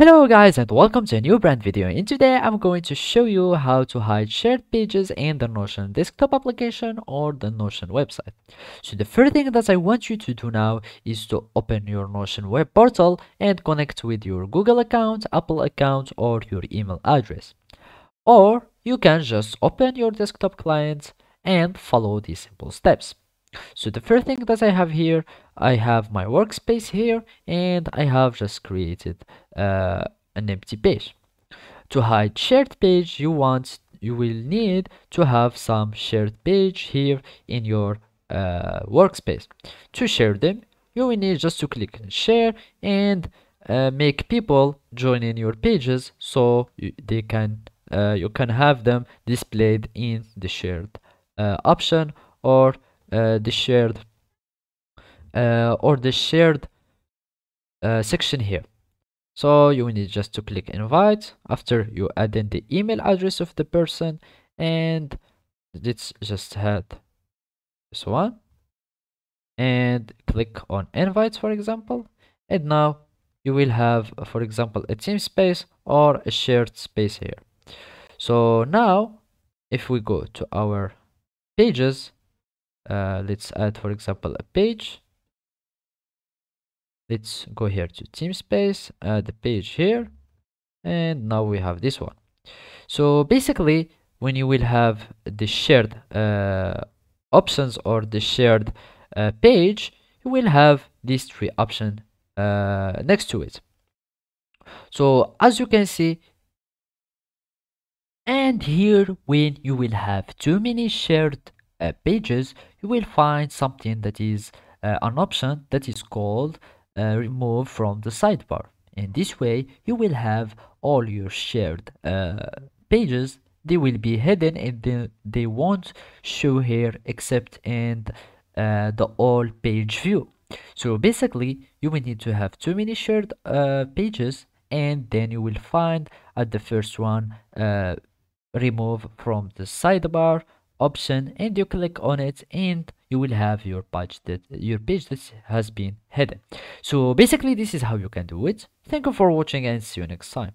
Hello guys and welcome to a new brand video and today I'm going to show you how to hide shared pages in the Notion desktop application or the Notion website. So the first thing that I want you to do now is to open your Notion web portal and connect with your Google account, Apple account or your email address. Or you can just open your desktop client and follow these simple steps. So the first thing that I have here, I have my workspace here and I have just created uh, an empty page. To hide shared page, you want you will need to have some shared page here in your uh, workspace. To share them, you will need just to click share and uh, make people join in your pages so you, they can uh, you can have them displayed in the shared uh, option or the shared uh, or the shared uh, section here. So you need just to click invite after you add in the email address of the person and let's just add this one. And click on invite for example. And now you will have for example a team space or a shared space here. So now if we go to our pages uh, let's add for example a page. Let's go here to team space add the page here and now we have this one. So basically when you will have the shared uh, options or the shared uh, page you will have these three options uh, next to it. So as you can see and here when you will have too many shared uh, pages you will find something that is uh, an option that is called uh, remove from the sidebar. In this way you will have all your shared uh, pages. They will be hidden and they, they won't show here except in uh, the all page view. So basically you will need to have too many shared uh, pages and then you will find at the first one remove from the sidebar option and you click on it and you will have your page that your page has been hidden. So basically this is how you can do it. Thank you for watching and see you next time